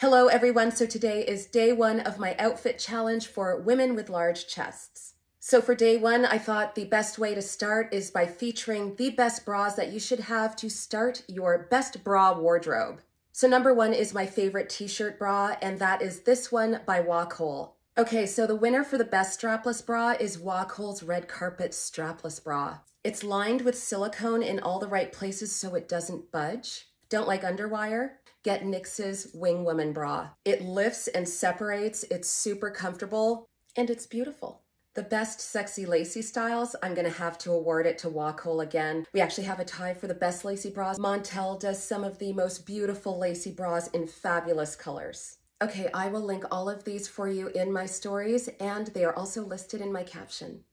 Hello everyone, so today is day one of my outfit challenge for women with large chests. So for day one, I thought the best way to start is by featuring the best bras that you should have to start your best bra wardrobe. So number one is my favorite t-shirt bra, and that is this one by Wacoal. Okay, so the winner for the best strapless bra is Wacoal's Red Carpet Strapless Bra. It's lined with silicone in all the right places so it doesn't budge. Don't like underwire? Get Knix's Wing Woman bra. It lifts and separates, it's super comfortable, and it's beautiful. The best sexy lacy styles, I'm gonna have to award it to Wacoal again. We actually have a tie for the best lacy bras. Montelle does some of the most beautiful lacy bras in fabulous colors. Okay, I will link all of these for you in my stories, and they are also listed in my caption.